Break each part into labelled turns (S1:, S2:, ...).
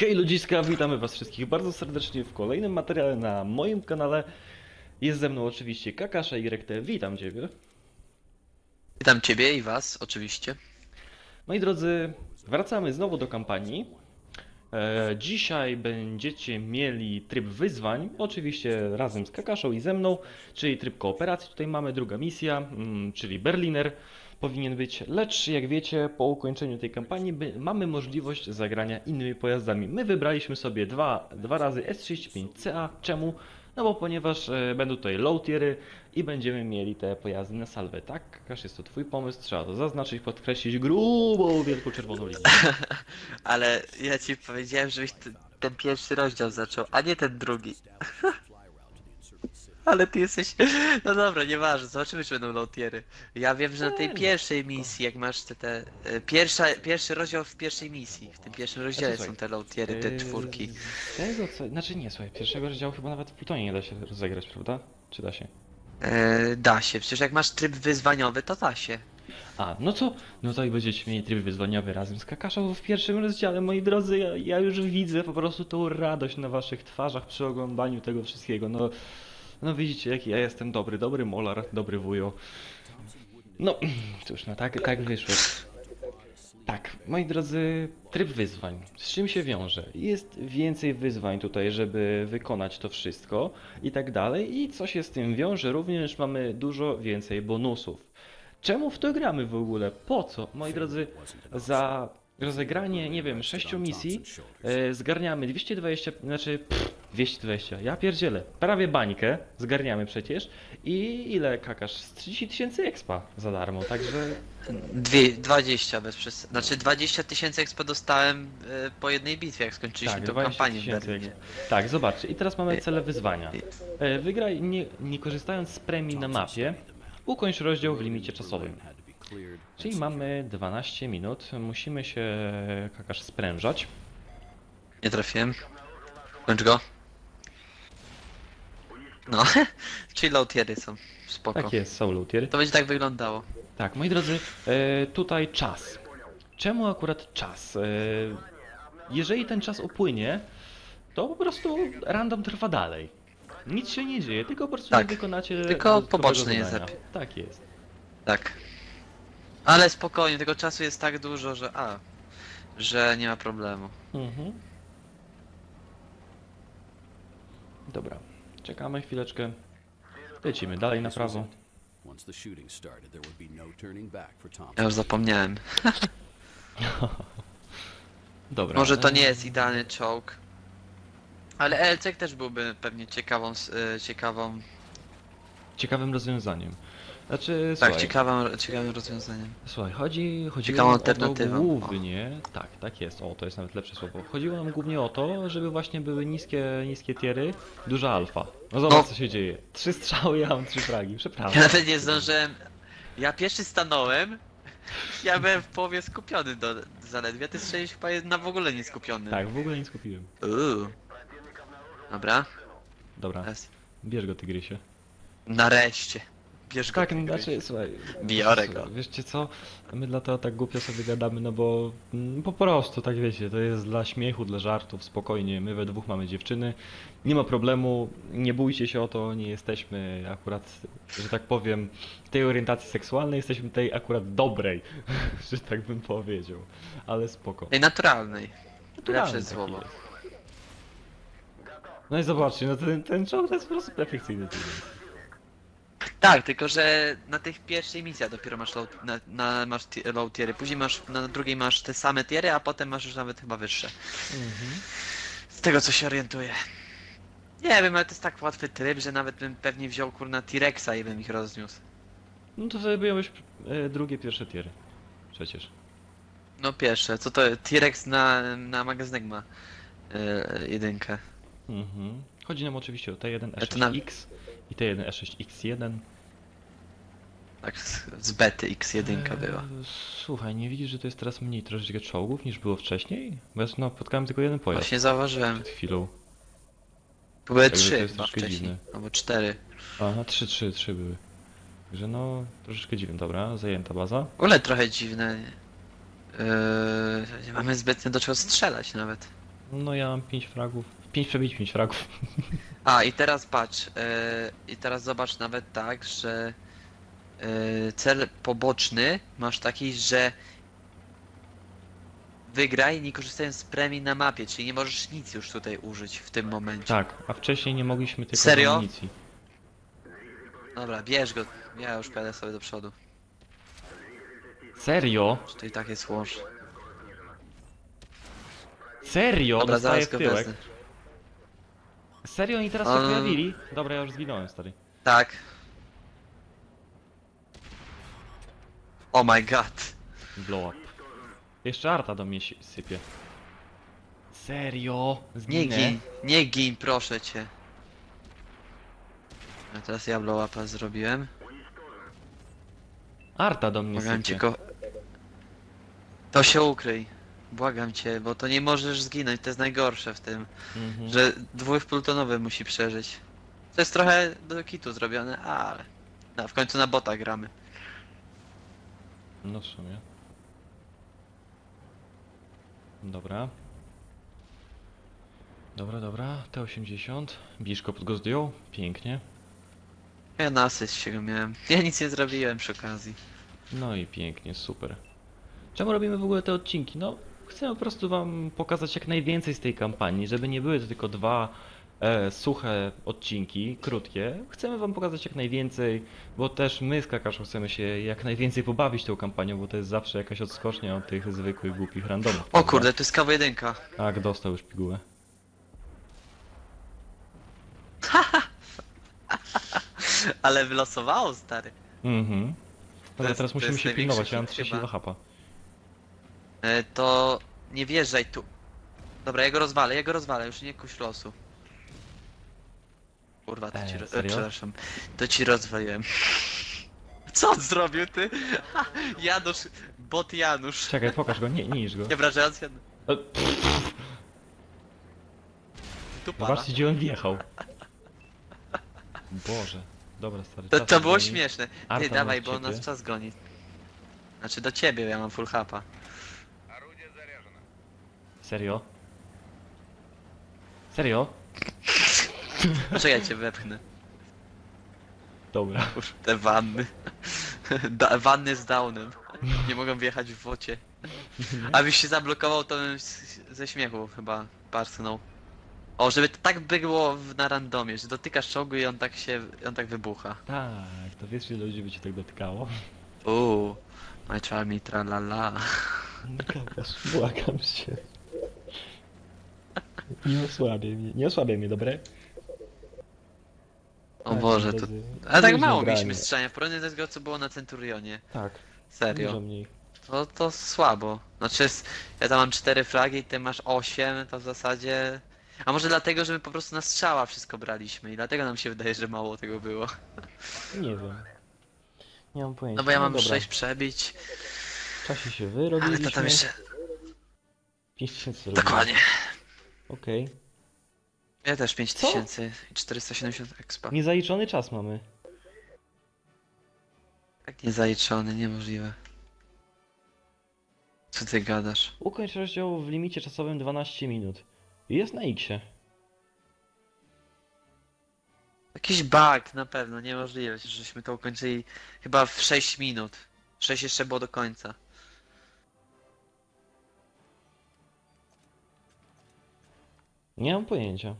S1: Hej ludziska, witamy was wszystkich bardzo serdecznie w kolejnym materiale na moim kanale. Jest ze mną oczywiście Kakasza YT, witam ciebie.
S2: Witam Ciebie i Was, oczywiście.
S1: Moi drodzy, wracamy znowu do kampanii. E, dzisiaj będziecie mieli tryb wyzwań, oczywiście razem z Kakaszą i ze mną, czyli tryb kooperacji. Tutaj mamy druga misja, mm, czyli Berliner powinien być, lecz jak wiecie, po ukończeniu tej kampanii mamy możliwość zagrania innymi pojazdami. My wybraliśmy sobie dwa, dwa razy S35CA. Czemu? No bo ponieważ e, będą tutaj low tiery i będziemy mieli te pojazdy na salwę. Tak, Kakasz, jest to twój pomysł, trzeba to zaznaczyć, podkreślić grubą, wielką czerwoną linię.
S2: Ale ja Ci powiedziałem, żebyś ten pierwszy rozdział zaczął, a nie ten drugi. Ale Ty jesteś... No dobra, nieważne, zobaczymy czy będą low-tiery. Ja wiem, że na tej
S1: Nie,
S2: pierwszej misji, jak masz te... te e, pierwsza, pierwszy rozdział w pierwszej misji, w tym pierwszym rozdziale
S1: słuchaj,
S2: są te low-tiery, te
S1: Yy,
S2: czwórki.
S1: Z tego co... Znaczy nie, słuchaj, pierwszego rozdziału chyba nawet w Plutonie nie da się rozegrać, prawda? Czy da się?
S2: E, da się, przecież jak masz tryb wyzwaniowy, to da się.
S1: A, no to, no to i będziecie mieli tryb wyzwaniowy razem z Kakaszą w pierwszym rozdziale, moi drodzy, ja, ja już widzę po prostu tą radość na waszych twarzach przy oglądaniu tego wszystkiego, no, no widzicie jaki ja jestem dobry, dobry molar, dobry wujo. No, cóż, no tak, tak wyszło. Tak, moi drodzy, tryb wyzwań. Z czym się wiąże? Jest więcej wyzwań tutaj, żeby wykonać to wszystko i tak dalej. I co się z tym wiąże? Również mamy dużo więcej bonusów. Czemu w to gramy w ogóle? Po co? Moi drodzy, za rozegranie, nie wiem, sześciu misji e, zgarniamy 220, znaczy pff, 220, ja pierdzielę, prawie bańkę zgarniamy przecież i ile kakasz? Z 30 tysięcy expa za darmo, także
S2: Dwie, 20 bez przez... Znaczy 20 tysięcy expo dostałem e, po jednej bitwie, jak skończyliśmy tą
S1: 20
S2: kampanię w
S1: Tak,
S2: Berlinie.
S1: expa. Tak, zobaczcie, i teraz mamy cele wyzwania. E, Wygraj nie, nie korzystając z premii na mapie, ukończ rozdział w limicie czasowym. Czyli mamy 12 minut, musimy się kakasz sprężać.
S2: Nie trafiłem. Kończ go. No, czyli low tiery są. Spoko.
S1: Tak jest, są lutier.
S2: To będzie tak wyglądało.
S1: Tak, moi drodzy, e, tutaj czas. Czemu akurat czas? E, jeżeli ten czas upłynie, to po prostu random trwa dalej. Nic się nie dzieje, tylko po prostu
S2: Tak,
S1: nie wykonacie
S2: tylko poboczny jest
S1: Tak jest.
S2: Tak. Ale spokojnie, tego czasu jest tak dużo, że a, że nie ma problemu.
S1: Mhm. Dobra, czekamy chwileczkę. Lecimy dalej na prawo.
S3: No.
S2: Ja już zapomniałem.
S1: Dobra.
S2: Może to nie jest idealny czołg. Ale Elcek też byłby pewnie ciekawą, s- y, ciekawą,
S1: Ciekawym rozwiązaniem. Znaczy,
S2: tak,
S1: słuchaj,
S2: ciekawą, ciekawym rozwiązaniem.
S1: Słuchaj, chodzi, chodziło
S2: Ciekawą
S1: nam o to głównie, tak, tak jest, o to jest nawet lepsze słowo. Chodziło nam głównie o to, żeby właśnie były niskie, niskie tiery, duża alfa. No zobacz
S2: No.
S1: co się dzieje. Trzy strzały, ja mam trzy fragi,
S2: Ja
S1: przepraszam.
S2: nawet nie zdążyłem. Ja pierwszy stanąłem. Ja byłem w połowie skupiony do zaledwie. Ty strzeliłeś chyba jedna w ogóle nie skupiony.
S1: Tak, w ogóle nie skupiłem.
S2: Uuu. Dobra.
S1: Dobra, bierz go tygrysie.
S2: Nareszcie. Bierz go.
S1: Tak,
S2: ty,
S1: znaczy, słuchaj.
S2: Biorę go.
S1: Wieszcie co? My dlatego tak głupio sobie gadamy, no bo mm, po prostu, tak wiecie, to jest dla śmiechu, dla żartów, spokojnie. My we dwóch mamy dziewczyny, nie ma problemu, nie bójcie się o to, nie jesteśmy akurat, że tak powiem, tej orientacji seksualnej, jesteśmy tej akurat dobrej, że tak bym powiedział. Ale spoko.
S2: Tej naturalnej.
S1: Naturalny
S2: Lepsze słowo.
S1: jest. No i zobaczcie, no ten, ten czołg to jest po prostu perfekcyjny.
S2: Tak, tylko że na tych pierwszej misji dopiero masz low, na, na, masz low tiery, później masz na drugiej masz te same tiery, a potem masz już nawet chyba wyższe.
S1: Mhm.
S2: Z tego co się orientuję. Nie wiem, ale to jest tak łatwy tryb, że nawet bym pewnie wziął kurna T-Rexa i bym ich rozniósł.
S1: No to sobie wyjąłeś e, drugie, pierwsze tiery. Przecież.
S2: No pierwsze, co to T-Rex na, na magazynek ma yy, jedynkę.
S1: Mhm. Chodzi nam oczywiście o T1
S2: Ale to na-
S1: E6X i T1 E6X1.
S2: Tak z, z bety X1
S1: Eee,
S2: była.
S1: Słuchaj, nie widzisz, że to jest teraz mniej troszeczkę czołgów niż było wcześniej? Bo ja napotkałem tylko jeden pojazd
S2: Właśnie zauważyłem.
S1: przed chwilą.
S2: Były
S1: Także to
S2: trzy chyba wcześniej.
S1: dziwne.
S2: Albo cztery.
S1: Aha, trzy, trzy, trzy były. Także no, troszeczkę dziwne. Dobra, zajęta baza.
S2: W ogóle trochę dziwne. Yy, nie mamy zbytnio do czego strzelać nawet.
S1: No ja mam 5 fragów. 5 przebić, 5 fragów.
S2: A i teraz patrz, yy, i teraz zobacz nawet tak, że yy, cel poboczny masz taki, że wygraj nie korzystając z premii na mapie, czyli nie możesz nic już tutaj użyć w tym momencie.
S1: Tak, a wcześniej nie mogliśmy tylko
S2: Serio?
S1: amunicji.
S2: Dobra, bierz go, ja już pojadę sobie do przodu.
S1: Serio?
S2: Czy to i tak jest łącz.
S1: Serio?
S2: Dobra,
S1: Dostaję
S2: zaraz
S1: w
S2: go
S1: tyłek.
S2: wezmę.
S1: Serio oni teraz się
S2: Um.
S1: pojawili? Dobra, ja już zginąłem, stary.
S2: Tak. Oh my god.
S1: Blow up. Jeszcze Arta do mnie si- sypie. Serio?
S2: Nie
S1: Zginę?
S2: gin, nie gin, proszę cię. A teraz ja blow upa zrobiłem.
S1: Arta do mnie
S2: cię
S1: sypie.
S2: ko... To się ukryj. Błagam cię, bo to nie możesz zginąć, to jest najgorsze w tym,
S1: Mhm.
S2: że dwóch plutonowy musi przeżyć. To jest trochę do kitu zrobione, ale... No, w końcu na bota gramy.
S1: No w sumie. Dobra. Dobra, dobra. T80. Biszko pod go zdjął. Pięknie.
S2: Ja na asyst się go miałem. Ja nic nie zrobiłem przy okazji.
S1: No i pięknie, super. Czemu robimy w ogóle te odcinki? No, chcemy po prostu wam pokazać jak najwięcej z tej kampanii, żeby nie były to tylko dwa e, suche odcinki, krótkie. Chcemy wam pokazać jak najwięcej, bo też my z Kakaszą chcemy się jak najwięcej pobawić tą kampanią, bo to jest zawsze jakaś odskocznia od tych zwykłych, głupich randomów.
S2: O
S1: prawda?
S2: kurde, to jest KW1.
S1: Tak, dostał już pigułę.
S2: Ale wylosowało, stary.
S1: Mhm. Ale teraz musimy się pilnować, ja mam
S2: hit
S1: 32
S2: chyba.
S1: hapa.
S2: E, to nie wjeżdżaj tu. Dobra, ja go rozwalę, ja go rozwalę, już nie kuś losu. Kurwa, to
S1: E,
S2: ci ro- e,
S1: serio?
S2: przepraszam. To ci rozwaliłem. Co on zrobił ty? Janusz, bot Janusz.
S1: Czekaj, pokaż go, nie, nie niż go.
S2: Nie obrażając Janusz.
S1: E,
S2: Tu para.
S1: Zobaczcie gdzie on wjechał. Boże. Dobra, stary.
S2: To,
S1: czas
S2: to było
S1: goni.
S2: śmieszne.
S1: Arta
S2: Ty dawaj, bo
S1: ciepie.
S2: nas czas goni. Znaczy do ciebie, ja mam full hapa.
S1: Serio? Serio?
S2: Czekaj, ja cię wepchnę.
S1: Dobra.
S2: Już te wanny. Da, wanny z downem. Nie mogą wjechać w wocie. Abyś się zablokował, to bym ze śmiechu chyba parsknął. O, żeby to tak było w- na randomie, że dotykasz czołgu i on tak się, on tak wybucha.
S1: Tak, to wiesz ile ludzi by cię tak dotykało?
S2: Uuu, my charmy tralala.
S1: No Kakasz, błagam cię. Nie osłabiaj mnie, nie osłabiaj mnie, dobre?
S2: O Boże, to... Ale tak mało
S1: granie.
S2: mieliśmy strzelania w porównaniu do tego, co było na Centurionie.
S1: Tak,
S2: Serio.
S1: dużo mniej.
S2: To, to słabo. Znaczy, ja tam mam 4 flagi i ty masz 8, to w zasadzie... A może dlatego, że my po prostu na strzała wszystko braliśmy i dlatego nam się wydaje, że mało tego było.
S1: Nie wiem. Nie mam pojęcia.
S2: No bo ja mam
S1: dobra.
S2: 6 przebić,
S1: W czasie się
S2: ale
S1: wyrobiliśmy.
S2: to tam jeszcze...
S1: 5000 zrobiliśmy.
S2: Dokładnie.
S1: Okej.
S2: Ja też 5000 i 470 expa.
S1: Niezaliczony czas mamy.
S2: Tak niezaliczony, niemożliwe. Co ty gadasz?
S1: Ukończ rozdział w limicie czasowym 12 minut. Jest na X-ie.
S2: Jakiś bug na pewno, niemożliwe, żeśmy to ukończyli chyba w 6 minut. 6 jeszcze było do końca.
S1: Nie mam pojęcia.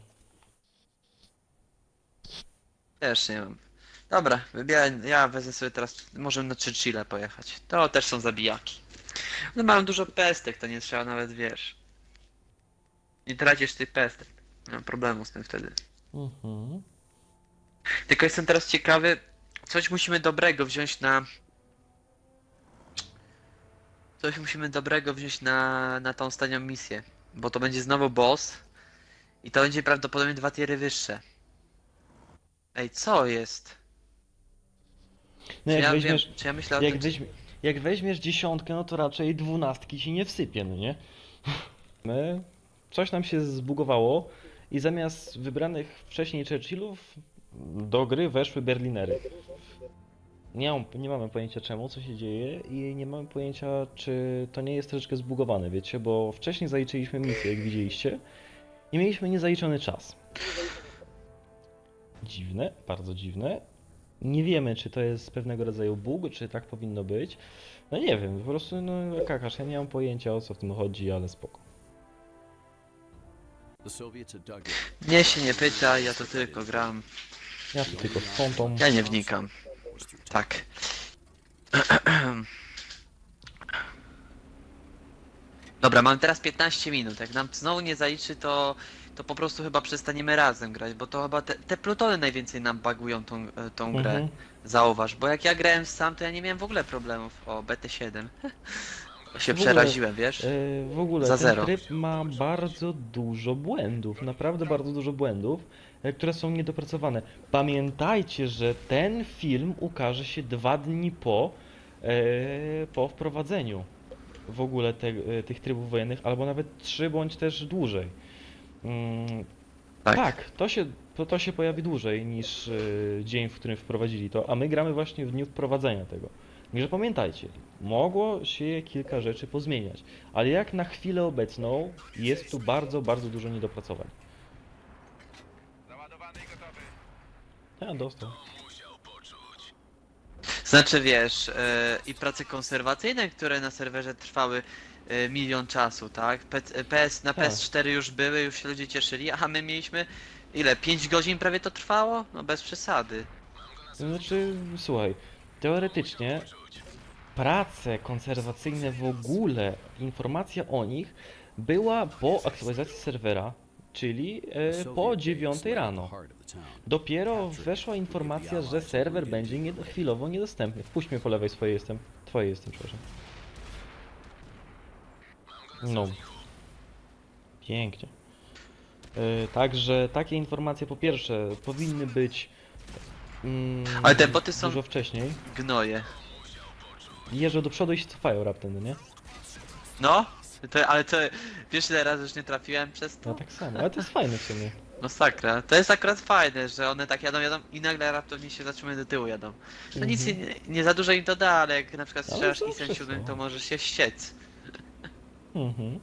S2: Też nie mam. Dobra, wybieram, ja wezmę sobie teraz, możemy na Churchilla pojechać. To też są zabijaki. One mają dużo pestek, to nie trzeba nawet, wiesz. Nie tracisz tych pestek. Nie mam problemu z tym wtedy.
S1: Mhm.
S2: Tylko jestem teraz ciekawy, coś musimy dobrego wziąć na... Coś musimy dobrego wziąć na, na tą ostatnią misję. Bo to będzie znowu boss. I to będzie prawdopodobnie dwa tiery wyższe. Ej, co jest?
S1: No jak
S2: ja,
S1: weźmiesz,
S2: wiem, ja myślę
S1: jak,
S2: tym,
S1: weźmie, jak weźmiesz dziesiątkę, no to raczej dwunastki ci nie wsypie, no nie? My, coś nam się zbugowało i zamiast wybranych wcześniej Churchillów do gry weszły Berlinery. Nie, mam, nie mamy pojęcia czemu, co się dzieje i nie mamy pojęcia, czy to nie jest troszeczkę zbugowane, wiecie, bo wcześniej zaliczyliśmy misję, jak widzieliście, i mieliśmy niezaliczony czas. Dziwne, bardzo dziwne. Nie wiemy, czy to jest pewnego rodzaju bug, czy tak powinno być. No nie wiem, po prostu, no kakasz, ja nie mam pojęcia o co w tym chodzi, ale spoko.
S2: Mnie się nie pyta, ja to tylko gram.
S1: Ja tu tylko sprzątam.
S2: Ja nie wnikam. Tak. Dobra, mam teraz 15 minut. Jak nam znowu nie zaliczy, to, to po prostu chyba przestaniemy razem grać, bo to chyba te, te plutony najwięcej nam bagują tą, e, tą grę.
S1: Mhm.
S2: Zauważ, bo jak ja grałem sam, to ja nie miałem w ogóle problemów. O, BT7. się
S1: ogóle,
S2: przeraziłem, wiesz?
S1: E, W ogóle
S2: Za
S1: ten
S2: zero.
S1: tryb ma bardzo dużo błędów, naprawdę bardzo dużo błędów, e, które są niedopracowane. Pamiętajcie, że ten film ukaże się dwa dni po, po wprowadzeniu w ogóle te, e, tych trybów wojennych, albo nawet trzy bądź też dłużej. Mm,
S2: Tak.
S1: tak, to się, to, to się pojawi dłużej niż e, dzień, w którym wprowadzili to, a my gramy właśnie w dniu wprowadzenia tego. Także pamiętajcie, mogło się kilka rzeczy pozmieniać, ale jak na chwilę obecną jest tu bardzo, bardzo dużo niedopracowań. Ja dostał.
S2: Znaczy wiesz, e, i prace konserwacyjne, które na serwerze trwały e, milion czasu, tak? P PS, na
S1: Tak.
S2: PS4 już były, już się ludzie cieszyli, a my mieliśmy ile? 5 godzin prawie to trwało? No bez przesady.
S1: Znaczy, słuchaj, teoretycznie prace konserwacyjne w ogóle, informacja o nich była po aktualizacji serwera, czyli e, po
S3: Soviet base
S1: 9
S3: lay at the
S1: rano. Dopiero weszła informacja, że serwer będzie nie, chwilowo niedostępny. Wpuść mnie po lewej swoje jestem. Twoje jestem, przepraszam. No. Pięknie. Yy, także takie informacje po pierwsze powinny być mm,
S2: Ale te boty są-
S1: dużo wcześniej.
S2: Gnoje.
S1: Jeżdżą do przodu i się cofają raptem, nie?
S2: No, to, ale to wiesz ile razy już nie trafiłem przez to?
S1: No tak samo, ale to jest fajne w sumie.
S2: Masakra. To jest akurat fajne, że one tak jadą, jadą i nagle raptownie się zatrzymują do tyłu jadą. No nic
S1: Mhm.
S2: nie, nie za dużo im to da, ale jak na przykład
S1: Ale
S2: strzelasz 7
S1: są.
S2: to możesz się ściec.
S1: Mhm.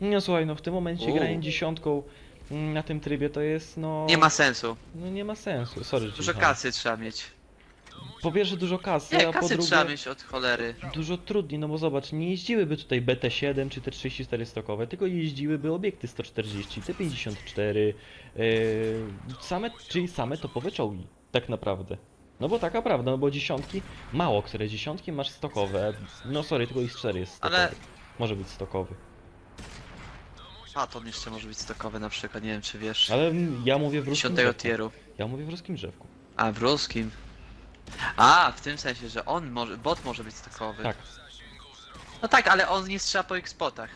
S1: No słuchaj, no w tym momencie granie dziesiątką mm, na tym trybie to jest no...
S2: Nie ma sensu.
S1: No nie ma sensu, sorry.
S2: Dużo kasy trzeba mieć.
S1: Po pierwsze dużo kasy,
S2: Nie,
S1: a po
S2: kasy
S1: drugie
S2: trzeba mieć od cholery.
S1: dużo trudniej, no bo zobacz, nie jeździłyby tutaj BT7 czy te 34 stokowe, tylko jeździłyby obiekty 140, te 54, yy, same, czyli same topowe czołgi, tak naprawdę. No bo taka prawda, no bo dziesiątki, mało które dziesiątki masz stokowe, no sorry, tylko X4 jest stokowy.
S2: Ale-
S1: Może być stokowy.
S2: Paton jeszcze może być stokowy na przykład, nie wiem czy wiesz.
S1: Ale mm, ja mówię w ruskim
S2: 10
S1: drzewku.
S2: tieru.
S1: Ja mówię w ruskim drzewku.
S2: A, w ruskim. A, w tym sensie, że on może, bot może być stokowy.
S1: Tak.
S2: No tak, ale on nie strzela po X-spotach.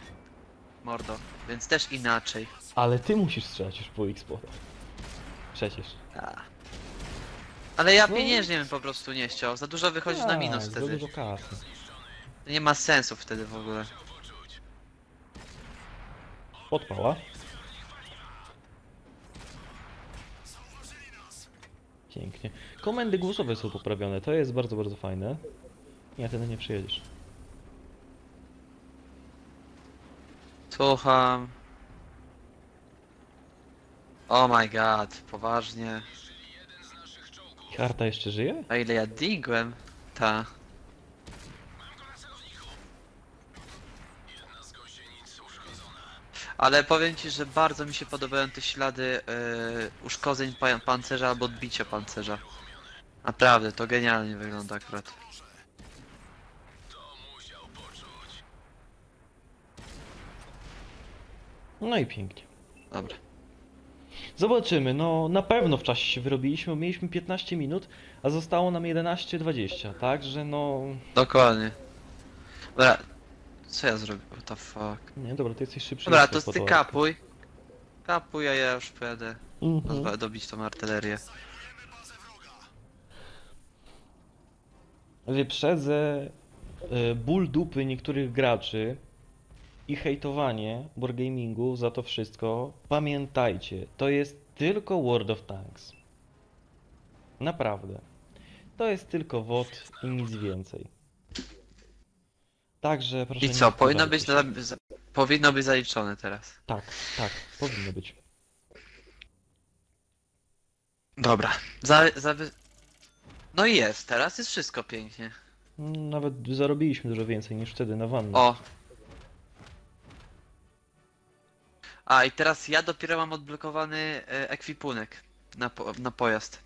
S2: Mordo, więc też inaczej.
S1: Ale ty musisz strzelać już po X-Potach. Przecież.
S2: A. Ale ja
S1: No.
S2: pieniężnie bym po prostu nie chciał. Za dużo wychodzi na minus
S1: Tak, za
S2: wtedy.
S1: dużo kasy.
S2: Nie ma sensu wtedy w ogóle.
S1: Podpała. Pięknie. Komendy głosowe są poprawione, to jest bardzo, bardzo fajne. Nie, ty nie przyjedziesz.
S2: Słucham. Oh my god, poważnie.
S1: Karta jeszcze żyje?
S2: A ile ja digłem? Ta. Ale powiem ci, że bardzo mi się podobają te ślady e, uszkodzeń pa pancerza albo odbicia pancerza. Naprawdę, to genialnie wygląda akurat.
S1: No i pięknie.
S2: Dobra.
S1: Zobaczymy, no na pewno w czasie się wyrobiliśmy, mieliśmy 15 minut, a zostało nam 11-20, także no...
S2: Dokładnie. Dobra. Co ja zrobię? What the fuck?
S1: Nie, dobra, ty jesteś szybszy.
S2: Dobra,
S1: niż
S2: to ty kapuj. Kapuj, a ja już pojadę
S1: Mhm.
S2: rozwa- dobić tą artylerię.
S1: Wyprzedzę e, ból dupy niektórych graczy i hejtowanie Wargamingu za to wszystko. Pamiętajcie, to jest tylko World of Tanks. Naprawdę. To jest tylko WOT i nic więcej. Także proszę
S2: I
S1: nie
S2: co, powinno być,
S1: się.
S2: za, za, powinno być zaliczone teraz.
S1: Tak, tak, powinno być.
S2: Dobra. Za, za, wy- no i jest, teraz jest wszystko pięknie.
S1: Nawet zarobiliśmy dużo więcej niż wtedy na wannę.
S2: O. A i teraz ja dopiero mam odblokowany e, ekwipunek na, po, na pojazd.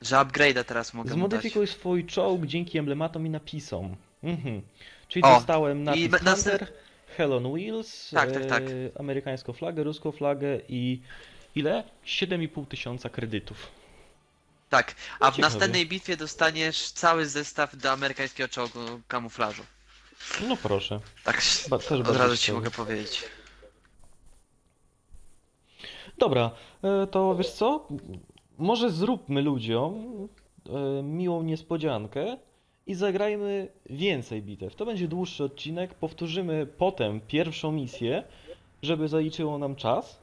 S2: Że upgrade'a teraz mogę mu dać.
S1: Zmodyfikuj swój czołg dzięki emblematom i napisom. Mhm. Czyli
S2: O,
S1: dostałem napis
S2: be- następ-
S1: Hell on Wheels,
S2: Tak, tak, tak.
S1: e, amerykańską flagę, ruską flagę i ile? 7,5 tysiąca kredytów.
S2: Tak, a w następnej bitwie dostaniesz cały zestaw do amerykańskiego czołgu kamuflażu.
S1: No proszę.
S2: Tak,
S1: Ba- też
S2: od razu ci mogę powiedzieć.
S1: Dobra, e, to wiesz co? Może zróbmy ludziom e, miłą niespodziankę i zagrajmy więcej bitew. To będzie dłuższy odcinek, powtórzymy potem pierwszą misję, żeby zaliczyło nam czas.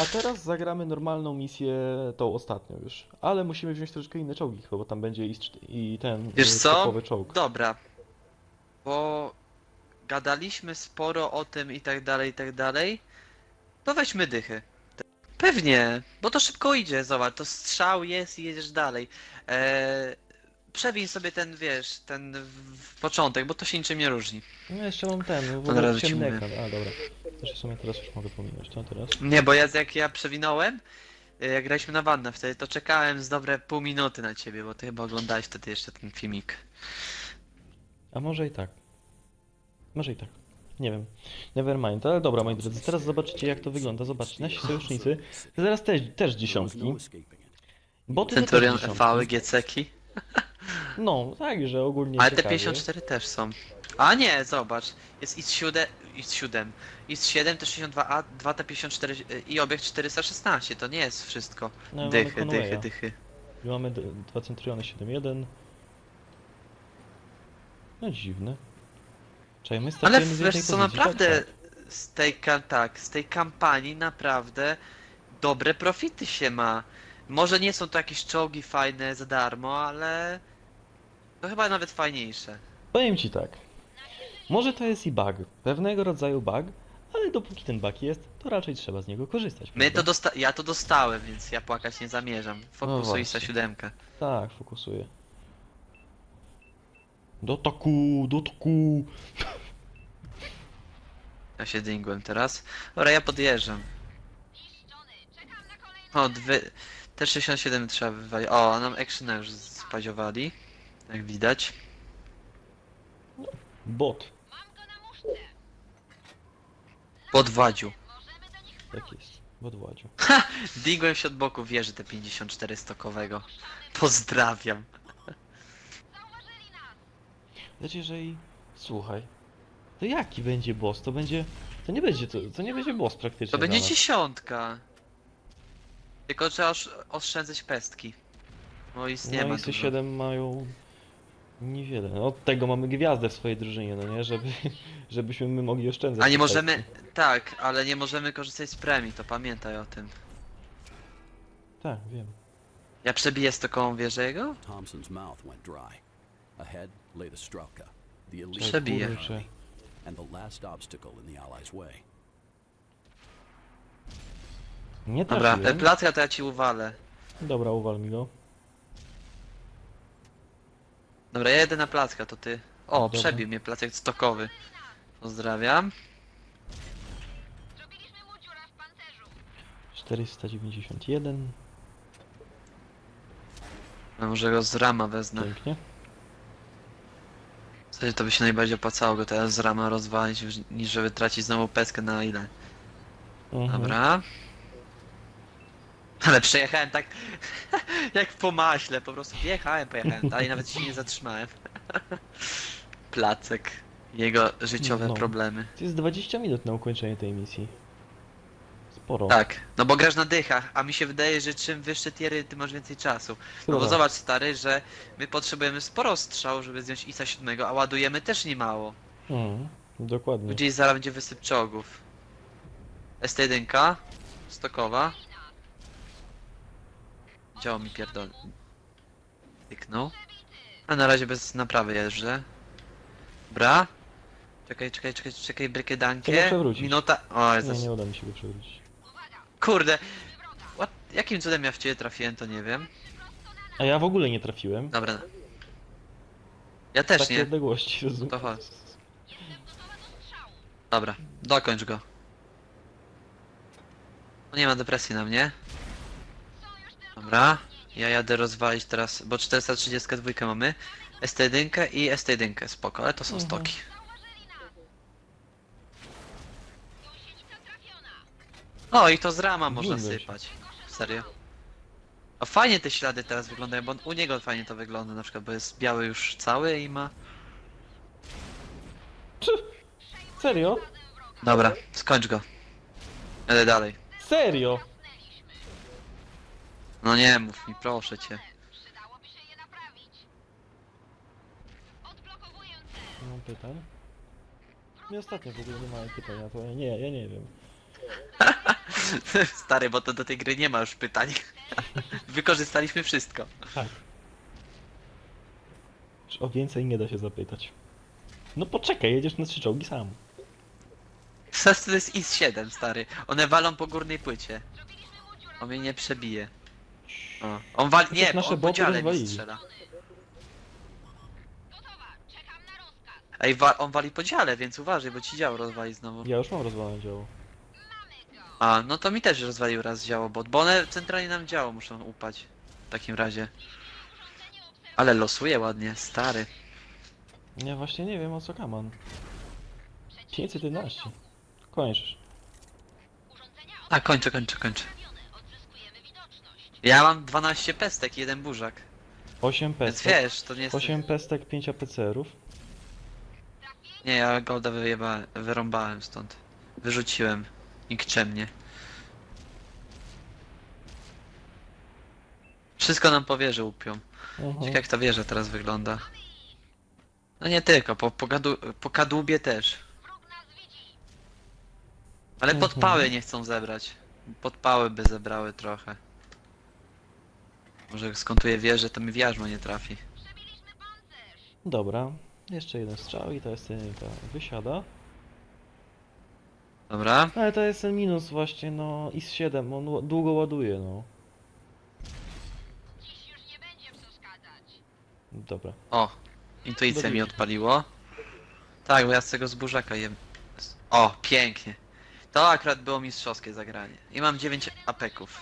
S1: A teraz zagramy normalną misję, tą ostatnią już. Ale musimy wziąć troszeczkę inne czołgi, chyba, bo tam będzie i, i ten
S2: Wiesz
S1: e,
S2: co?
S1: czołg.
S2: Dobra, bo gadaliśmy sporo o tym i tak dalej, i tak dalej. To weźmy dychy. Pewnie, bo to szybko idzie, zobacz, to strzał jest i jedziesz dalej. Eee, przewiń sobie ten, wiesz, ten w- początek, bo to się niczym nie różni.
S1: No jeszcze mam ten, w
S2: Od razu ci
S1: ciemny
S2: mówię.
S1: ekran. A dobra. Też w sumie teraz już mogę pominąć, to teraz.
S2: Nie, bo ja jak ja przewinąłem, e, jak graliśmy na wannę wtedy, to czekałem z dobre pół minuty na ciebie, bo ty chyba oglądałeś wtedy jeszcze ten filmik.
S1: A może i tak. Może i tak. Nie wiem. Never mind. Ale dobra, moi drodzy, teraz zobaczycie jak to wygląda. Zobaczcie, nasi sojusznicy. Zaraz też, też dziesiątki. Boty to też
S2: Centurion,
S1: dziesiątki.
S2: Ewały, Gieceki.
S1: No, tak, że ogólnie
S2: Ale te
S1: ciekawie.
S2: 54 też są. A nie, zobacz. Jest IS-7, IS-7. IS-7 to 62A, 2 te 54 y, i obiekt 416. To nie jest wszystko.
S1: No, mamy
S2: Dychy,
S1: Conwaya.
S2: dychy, dychy.
S1: I Mamy d- dwa Centuriony 7.1. No dziwne. Czekaj, my
S2: Ale
S1: startujemy z jednej
S2: wiesz co,
S1: pozycji,
S2: naprawdę
S1: tak.
S2: z tej, ka- tak, z tej kampanii naprawdę dobre profity się ma. Może nie są to jakieś czołgi fajne za darmo, ale to chyba nawet fajniejsze.
S1: Powiem ci tak. Może to jest i bug. Pewnego rodzaju bug. Ale dopóki ten bug jest, to raczej trzeba z niego korzystać.
S2: My to dosta- ja to dostałem, więc ja płakać nie zamierzam. Fokusuj
S1: właśnie.
S2: ISA 7.
S1: Tak, fokusuję. Do taku, do taku.
S2: Ja się dingłem teraz. Dobra, ja podjeżdżam. O, dwie... Te 67 trzeba wywalić. O, a nam actiona już spaziowali. Jak widać.
S1: Bot.
S2: Podwadziu.
S1: Tak jest. W odładziu.
S2: Dingłem się od boku wieży te 54 stokowego. Pozdrawiam.
S1: Znaczy, jeżeli... Słuchaj. To jaki będzie boss? To będzie... To nie będzie to, to nie będzie boss praktycznie
S2: To będzie dziesiątka. Tylko trzeba osz oszczędzać pestki. Bo nic nie
S1: No
S2: ma
S1: i
S2: dużo.
S1: 7 mają... Niewiele. No, od tego mamy gwiazdę w swojej drużynie, no nie? Żeby, żebyśmy my mogli oszczędzać.
S2: A nie
S1: te
S2: możemy... Tak, ale nie możemy korzystać z premii, to pamiętaj o tym.
S1: Tak, wiem.
S2: Ja przebiję stokową wieżę jego?
S3: Thompson's mouth went dry. Ahead lay the Strelka, the elite
S1: Tak,
S2: Przebiję.
S1: kurczę.
S3: and the last obstacle in the Allies' way.
S1: Nie
S2: Dobra,
S1: trafiłem.
S2: e, placka to ja ci uwalę.
S1: Dobra, uwal mi go.
S2: Dobra, ja jedę na placka, to ty. O,
S1: Dobra.
S2: przebił mnie placek stokowy. Pozdrawiam.
S1: 491.
S2: No, może go z rama wezmę.
S1: Pięknie.
S2: W zasadzie to by się najbardziej opłacało go teraz z rama rozwalić, niż żeby tracić znowu peskę na ile.
S1: Mhm.
S2: Dobra. Ale przejechałem tak jak po maśle, po prostu wjechałem, pojechałem dalej, nawet się nie zatrzymałem. Placek. Jego życiowe
S1: No.
S2: problemy.
S1: To jest 20 minut na ukończenie tej misji. Sporo.
S2: Tak, no bo grasz na dychach, a mi się wydaje, że czym wyższe tiery, tym masz więcej czasu. No bo zobacz stary, że my potrzebujemy sporo strzał, żeby zdjąć ISA 7, a ładujemy też nie mało.
S1: Mhm, dokładnie.
S2: Gdzieś zaraz będzie wysyp czołgów. ST1, stokowa. Działo mi pierdol. Tyknął. A na razie bez naprawy jeżdżę. Dobra. Czekaj, czekaj, czekaj, czekaj,
S1: Trzeba przewrócić.
S2: Minuta. O,
S1: Nie,
S2: Jezus.
S1: nie uda mi się go przewrócić.
S2: Kurde. What? Jakim cudem ja w ciebie trafiłem, to nie wiem.
S1: A ja w ogóle nie trafiłem.
S2: Dobra. Ja też
S1: takiej
S2: nie.
S1: odległości, rozumiesz?
S2: To chodź. Dobra, dokończ go. No nie ma depresji na mnie. Dobra, ja jadę rozwalić teraz, bo 432 mamy. ST1 i ST1, spoko, ale to są
S1: Mhm.
S2: stoki. O, i to z rama można
S1: się.
S2: sypać. Serio. A fajnie te ślady teraz wyglądają, bo u niego fajnie to wygląda, na przykład, bo jest biały już cały i ma...
S1: Serio?
S2: Dobra, skończ go. Jadę dalej.
S1: Serio?
S2: No nie mów mi, proszę cię.
S4: Przydałoby się je naprawić. Odblokowuję cel.
S1: Nie mam pytań. Nie ostatnio w ogóle nie mają pytań, a to ja nie, ja nie wiem.
S2: Stary, bo to do tej gry nie ma już pytań. Wykorzystaliśmy wszystko.
S1: Tak. O więcej nie da się zapytać? No poczekaj, jedziesz na trzy czołgi sam.
S2: Sas to jest IS-7, stary. One walą po górnej płycie. On mnie nie przebije. On wali... Nie,
S1: nasze
S2: on
S1: boty
S2: dziale mi
S1: rozwalili.
S2: strzela. Ej, wa on wali po dziale, więc uważaj, bo ci dział rozwali znowu.
S1: Ja już mam rozwalone działo.
S2: A, no to mi też rozwalił raz działo, bo, bo one centralnie nam działo muszą upać. W takim razie. Ale losuje ładnie, stary.
S1: Ja właśnie nie wiem o co kaman. 511. Kończysz.
S2: A, kończę, kończę, kończę. Ja mam 12 pestek i jeden burzak.
S1: 8
S2: Więc
S1: pestek.
S2: wiesz, to nie jest...
S1: 8 pestek, 5 APCR-ów.
S2: Nie, ja Golda wyjeba, wyrąbałem stąd. Wyrzuciłem. Nikczemnie. Wszystko nam po wieży upią. Ciekawe jak ta wieża teraz wygląda. No nie tylko, po, po, gadu, po kadłubie też. Ale podpały nie chcą zebrać. Podpały by zebrały trochę. Może jak skontuje wieżę, to mi w jarzmo nie trafi.
S1: Dobra. Jeszcze jeden strzał i to jest ten, ta wysiada.
S2: Dobra.
S1: Ale to jest ten minus właśnie, no IS-7, on długo ładuje, no. Dobra.
S2: O, intuicja mi odpaliło. Tak, bo ja z tego zburzaka jem. O, pięknie. To akurat było mistrzowskie zagranie. I mam 9 apeków.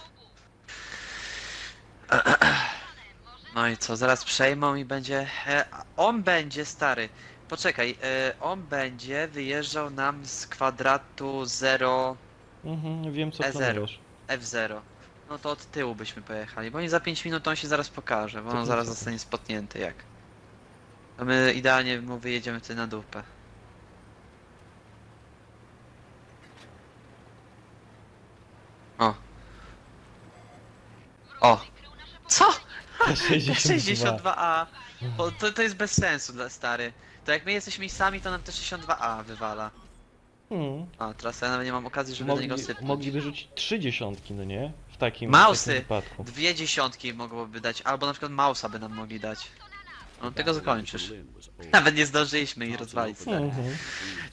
S2: No i co, zaraz przejmą i będzie... E, on będzie, stary. Poczekaj, e, on będzie wyjeżdżał nam z kwadratu 0
S1: Mhm, wiem co
S2: E0.
S1: planujesz.
S2: F0. No to od tyłu byśmy pojechali, bo nie za 5 minut on się zaraz pokaże, bo on zaraz zostanie spotnięty jak. A my idealnie mu wyjedziemy wtedy na dupę. O. O. Co?
S1: T62.
S2: 62A. Bo to, to jest bez sensu dla stary. To jak my jesteśmy sami, to nam te 62A wywala.
S1: Hmm.
S2: A, teraz ja nawet nie mam okazji, żeby do
S1: Mogli,
S2: niego sypnąć.
S1: mogli wyrzucić trzy dziesiątki, no nie? W takim, w
S2: Mausy!
S1: takim wypadku.
S2: Dwie dziesiątki mogłoby dać, albo na przykład Mausa by nam mogli dać. No tego zakończysz. Nawet nie zdążyliśmy ich rozwalić. stary.
S1: Mhm.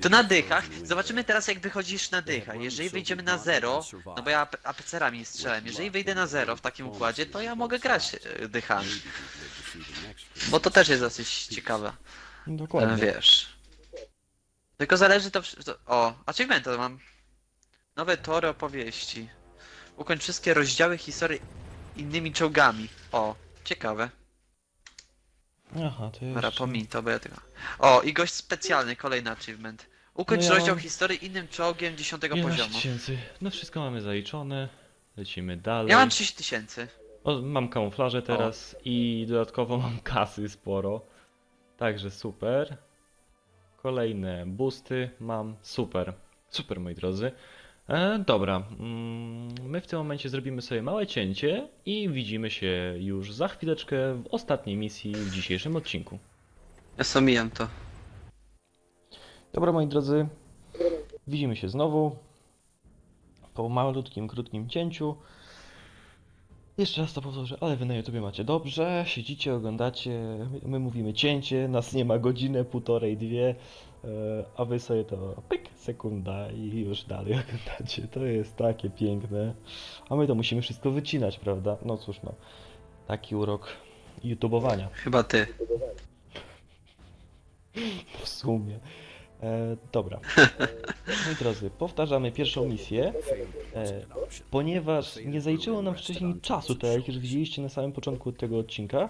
S2: To na dychach. Zobaczymy teraz jak wychodzisz na dychach. Jeżeli wyjdziemy na zero, no bo ja AP- APC-rami strzelam. Jeżeli wyjdę na zero w takim układzie, to ja mogę grać e, dychami. Bo to też jest dosyć ciekawe. E,
S1: Dokładnie.
S2: Wiesz. Tylko zależy to... wsz- to o, achievementa mam. Nowe tory opowieści. Ukończ wszystkie rozdziały historii innymi czołgami. O, ciekawe.
S1: Aha, to
S2: Dobra,
S1: jeszcze...
S2: pomiń to, bo ja tego... O, i gość specjalny, kolejny achievement. Ukończ
S1: No ja
S2: rozdział
S1: mam-
S2: historii innym czołgiem 10
S1: 11
S2: poziomu.
S1: tysięcy. No wszystko mamy zaliczone. Lecimy dalej.
S2: Ja mam 30 tysięcy.
S1: O, mam kamuflaże teraz i dodatkowo mam kasy sporo. Także super. Kolejne boosty mam. Super. Super moi drodzy. E, dobra. Mm, my w tym momencie zrobimy sobie małe cięcie i widzimy się już za chwileczkę w ostatniej misji w dzisiejszym odcinku.
S2: Ja somijam to.
S1: Dobra moi drodzy. Widzimy się znowu. Po malutkim, krótkim cięciu. Jeszcze raz to powtórzę, ale wy na YouTubie macie dobrze, siedzicie, oglądacie, my, my mówimy cięcie, nas nie ma godzinę, półtorej, dwie, a wy sobie to pyk, sekunda i już dalej oglądacie. To jest takie piękne. A my to musimy wszystko wycinać, prawda? No cóż no, taki urok YouTubowania
S2: Chyba ty.
S1: w sumie. E, dobra. Moi drodzy, powtarzamy pierwszą misję. E, ponieważ nie zaliczyło nam wcześniej czasu, tak jak już widzieliście na samym początku tego odcinka.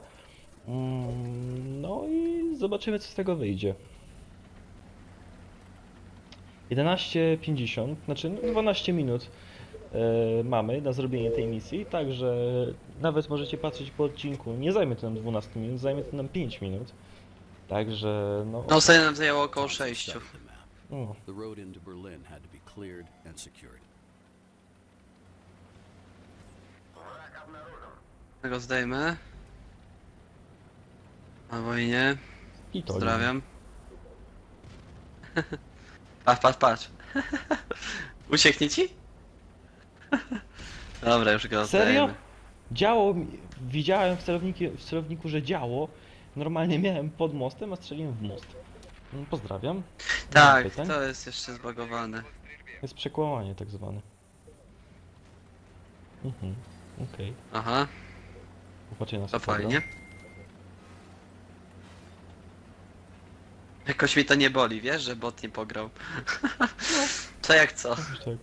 S1: Mm, No i zobaczymy co z tego wyjdzie. 11.50, znaczy no 12 minut e, mamy na zrobienie tej misji, także nawet możecie patrzeć po odcinku. Nie zajmie to nam 12 minut, zajmie to nam 5 minut. Także no.
S2: No ostatnio nam zajęło około 6.
S3: Study the map.
S1: o,
S3: The road into Berlin had to be cleared and secured.
S2: Tego zdejmę. Albo i nie.
S1: I to.
S2: Pozdrawiam. patrz, patrz, patrz. Ucieknie ci? Dobra, już go
S1: Serio?
S2: zdejmę.
S1: Działo, mi- widziałem w, celowniki, w celowniku, że działo. Normalnie miałem pod mostem, a strzeliłem w most. Mm, Pozdrawiam. Nie
S2: Tak,
S1: pytań.
S2: to jest jeszcze zbagowane.
S1: Jest przekłamanie tak zwane. Mhm, okej.
S2: Aha,
S1: Popatrzcie na
S2: to fajnie. Jakoś mi to nie boli, wiesz, że bot nie pograł. Co jak co?
S1: Tak.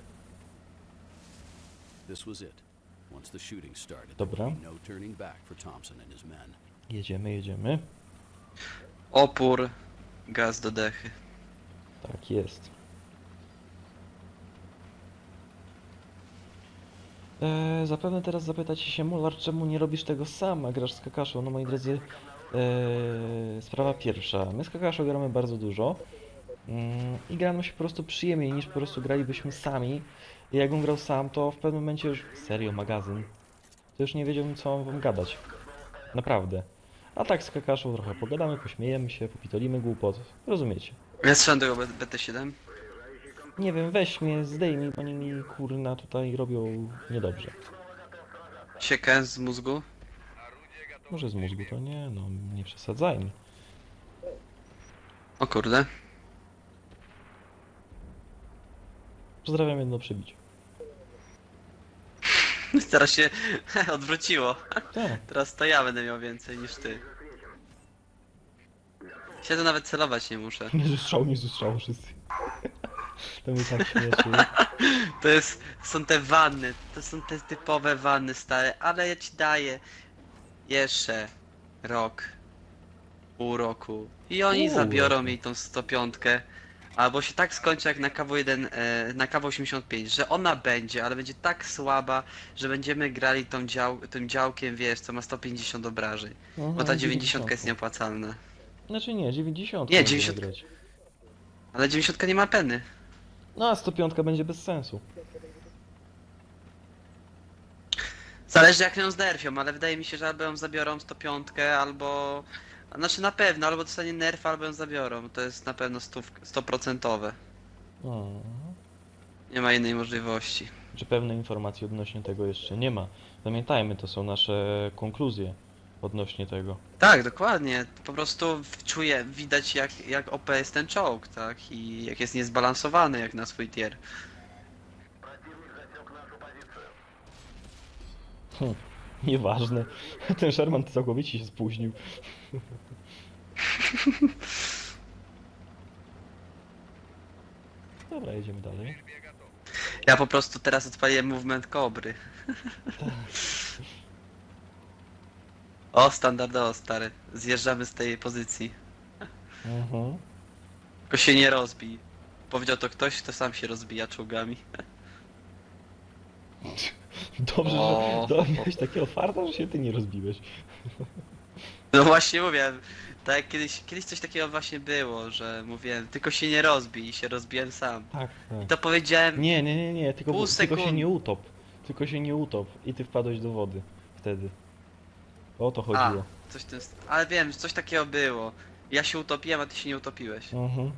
S3: This was it. Once the shooting started,
S1: Dobra.
S3: no turning back for Thompson and his men.
S1: Jedziemy, jedziemy.
S2: Opór, gaz do dechy.
S1: Tak jest. Eee, zapewne teraz zapytacie się, Mular, czemu nie robisz tego sam, a grasz z Kakaszą? No moi drodzy, eee, sprawa pierwsza. My z Kakaszą gramy bardzo dużo mm, i gramy się po prostu przyjemniej niż po prostu gralibyśmy sami. I jakbym grał sam, to w pewnym momencie już, serio, magazyn, to już nie wiedziałbym co mam wam gadać. Naprawdę. A tak z Kakaszą trochę pogadamy, pośmiejemy się, popitolimy głupot. Rozumiecie?
S2: Ja strzelam tego B- BT7.
S1: Nie wiem, weź mnie, zdejmij, oni mi kurna tutaj robią niedobrze.
S2: Siekę z mózgu.
S1: Może z mózgu to nie, no nie przesadzajmy.
S2: O kurde.
S1: Pozdrawiam jedno przybić.
S2: Teraz się odwróciło.
S1: Tak,
S2: Teraz to ja będę miał więcej niż ty. To nawet celować nie muszę.
S1: nie zustrzał, nie zustrzał wszyscy. To mnie tak śmieszy.
S2: To jest, są te wanny, to są te typowe wanny stare, ale ja ci daję jeszcze rok, pół roku i oni
S1: Pół
S2: zabiorą mi tą 105, albo się tak skończy jak na KW1, e, na KW85, że ona będzie, ale będzie tak słaba, że będziemy grali tą dział, tym działkiem, wiesz, co ma 150 obrażeń, bo ta
S1: Aha,
S2: 90 jest nieopłacalna.
S1: Znaczy nie, 90.
S2: Nie,
S1: będziemy
S2: 90.
S1: grać.
S2: Ale 90 nie ma peny.
S1: No a 105 będzie bez sensu.
S2: Zależy jak ją znerfią, ale wydaje mi się, że albo ją zabiorą 105, albo... Znaczy na pewno, albo dostanie nerf, albo ją zabiorą. To jest na pewno stów... 100%.
S1: O,
S2: Nie ma innej możliwości.
S1: czy pewne informacje odnośnie tego jeszcze nie ma. Pamiętajmy, to są nasze konkluzje odnośnie tego.
S2: Tak, dokładnie. Po prostu czuję, widać jak, jak OP jest ten czołg, tak? I jak jest niezbalansowany jak na swój tier.
S1: Hm, nieważne. Ten Sherman całkowicie się spóźnił. Dobra, jedziemy dalej.
S2: Ja po prostu teraz odpaliłem movement kobry. o, standardowo stary. Zjeżdżamy z tej pozycji.
S1: Mhm.
S2: Tylko się nie rozbij. Powiedział to ktoś, kto sam się rozbija czołgami.
S1: Dobrze,
S2: O.
S1: że do, miałeś takiego farta, że się ty nie rozbiłeś.
S2: No właśnie mówię, tak kiedyś, kiedyś coś takiego właśnie było, że mówiłem, tylko się nie rozbij i się rozbiłem sam.
S1: Tak,
S2: I
S1: tak.
S2: to powiedziałem,
S1: Nie, nie, nie, nie, tylko,
S2: Pół
S1: tylko się nie utop. Tylko się nie utop i ty wpadłeś do wody wtedy. O to chodziło.
S2: coś tym, st- ale wiem, coś takiego było. Ja się utopiłem, a ty się nie utopiłeś.
S1: Mhm.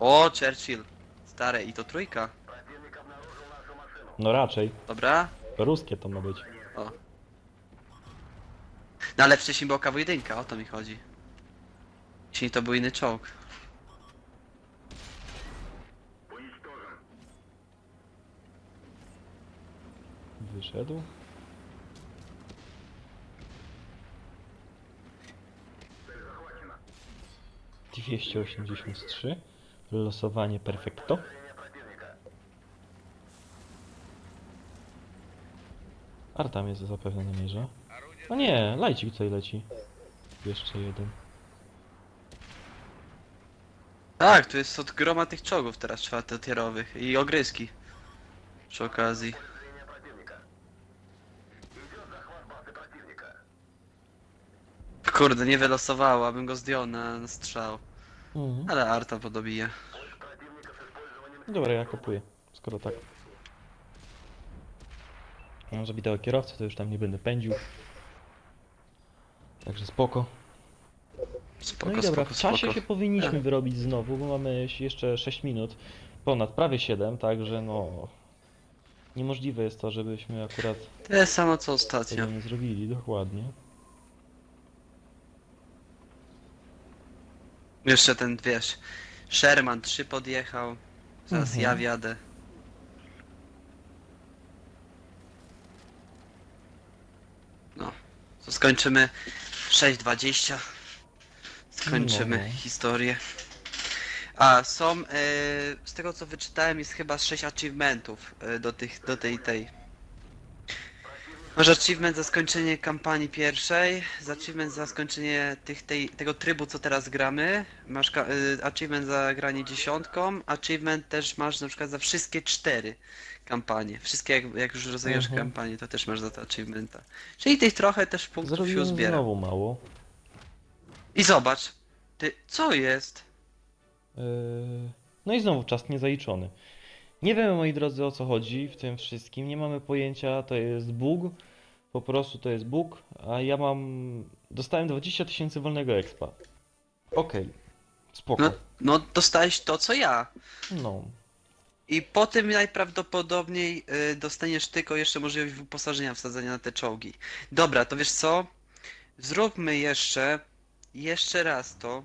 S2: O, Churchill. Stare, i to trójka.
S1: No raczej.
S2: Dobra,
S1: Ruskie to ma być.
S2: O. No ale wcześniej była KW1, o to mi chodzi. Wcześniej to był inny czołg.
S1: Wyszedł. Dwieście osiemdziesiąt trzy. Losowanie perfekto. Artam jest zapewne na mierze. No nie, lajcik tutaj leci. Jeszcze jeden.
S2: Tak, tu jest od groma tych czołgów teraz czwartotierowych i ogryski. Przy okazji. Kurde, nie wylosowało, abym go zdjął na, na strzał.
S1: Mhm.
S2: Ale Arta podobije.
S1: Dobra, ja kupuję, skoro tak. Mam wideo kierowcy, to już tam nie będę pędził. Także spoko.
S2: Spoko,
S1: no i dobra,
S2: spoko,
S1: w czasie
S2: spoko.
S1: się powinniśmy wyrobić znowu, bo mamy jeszcze 6 minut, ponad prawie 7, także no... Niemożliwe jest to, żebyśmy akurat
S2: Tyle samo co
S1: tego
S2: ostatnio.
S1: nie zrobili, dokładnie.
S2: Jeszcze ten, wiesz, Sherman 3 podjechał. Zaraz
S1: Mhm.
S2: ja wjadę. No, to skończymy 6.20. Skończymy
S1: No.
S2: historię. A są, e, z tego co wyczytałem, jest chyba 6 achievementów e, do, tych, do tej tej. Masz achievement za skończenie kampanii pierwszej, za achievement za skończenie tych, tej, tego trybu co teraz gramy, masz y, achievement za granie dziesiątką, achievement też masz na przykład za wszystkie cztery kampanie. Wszystkie jak, jak już rozegrasz
S1: Mhm.
S2: kampanię, to też masz za to achievementa. Czyli tych trochę też punktów się
S1: Zrobiłem
S2: uzbiera.
S1: znowu mało.
S2: I zobacz, ty, co jest?
S1: Yy, No i znowu czas niezaliczony. Nie wiemy, moi drodzy, o co chodzi w tym wszystkim. Nie mamy pojęcia, to jest bug. Po prostu to jest bug, a ja mam. Dostałem 20 tysięcy wolnego expa. Okej, spoko.
S2: No, no dostałeś to co ja.
S1: No.
S2: I po tym najprawdopodobniej y, dostaniesz tylko jeszcze możliwość wyposażenia, wsadzenia na te czołgi. Dobra, to wiesz co? Zróbmy jeszcze, jeszcze raz to,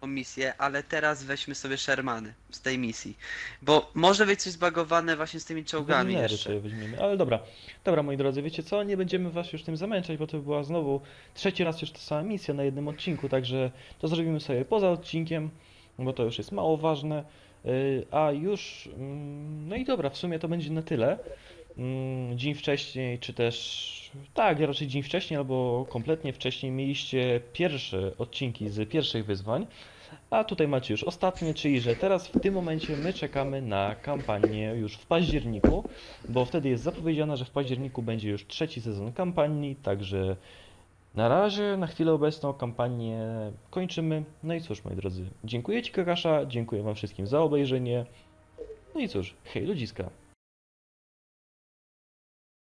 S2: tą misję, ale teraz weźmy sobie Shermany z tej misji. Bo może być coś zbagowane właśnie z tymi czołgami
S1: Wagnery
S2: jeszcze.
S1: sobie weźmiemy. Ale dobra, dobra moi drodzy, wiecie co? Nie będziemy was już tym zamęczać, bo to by była znowu trzeci raz już ta sama misja na jednym odcinku, także to zrobimy sobie poza odcinkiem, bo to już jest mało ważne. Yy, A już, mm, no i dobra, w sumie to będzie na tyle. Mm, Dzień wcześniej, czy też, tak, raczej dzień wcześniej, albo kompletnie wcześniej mieliście pierwsze odcinki z pierwszych wyzwań. A tutaj macie już ostatnie, czyli że teraz w tym momencie my czekamy na kampanię już w październiku, bo wtedy jest zapowiedziane, że w październiku będzie już trzeci sezon kampanii, także na razie, na chwilę obecną kampanię kończymy. No i cóż, moi drodzy, dziękuję Ci Kakasza, dziękuję Wam wszystkim za obejrzenie. No i cóż, hej ludziska.